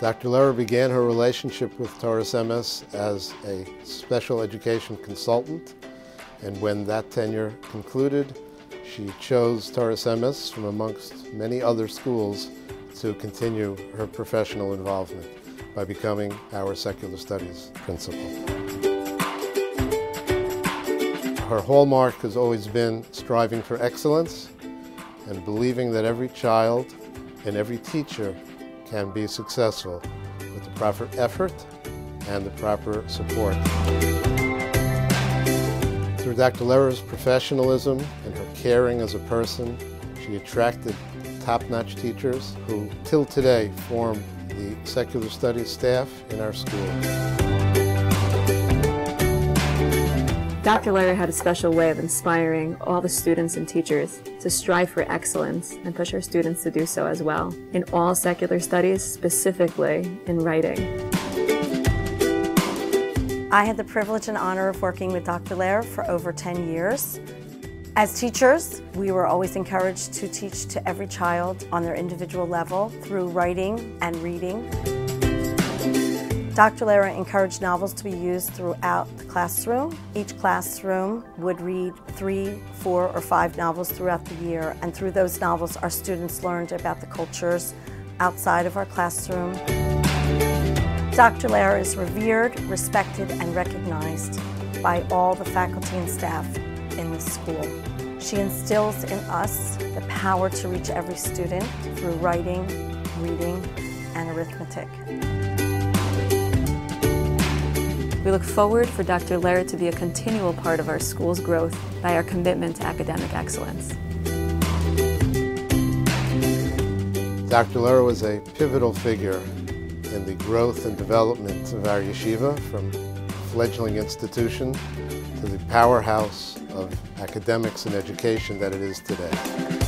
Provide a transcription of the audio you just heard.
Dr. Lerer began her relationship with Toras Emes as a special education consultant, and when that tenure concluded, she chose Toras Emes from amongst many other schools to continue her professional involvement by becoming our secular studies principal. Her hallmark has always been striving for excellence and believing that every child and every teacher can be successful with the proper effort and the proper support. Through Dr. Lerer's professionalism and her caring as a person, she attracted top-notch teachers who, till today, form the secular studies staff in our school. Dr. Lerer had a special way of inspiring all the students and teachers to strive for excellence and push our students to do so as well, in all secular studies, specifically in writing. I had the privilege and honor of working with Dr. Lerer for over 10 years. As teachers, we were always encouraged to teach to every child on their individual level through writing and reading. Dr. Lerer encouraged novels to be used throughout the classroom. Each classroom would read three, four, or five novels throughout the year, and through those novels, our students learned about the cultures outside of our classroom. Dr. Lerer is revered, respected, and recognized by all the faculty and staff in the school. She instills in us the power to reach every student through writing, reading, and arithmetic. We look forward for Dr. Lerer to be a continual part of our school's growth by our commitment to academic excellence. Dr. Lerer was a pivotal figure in the growth and development of our yeshiva from fledgling institution to the powerhouse of academics and education that it is today.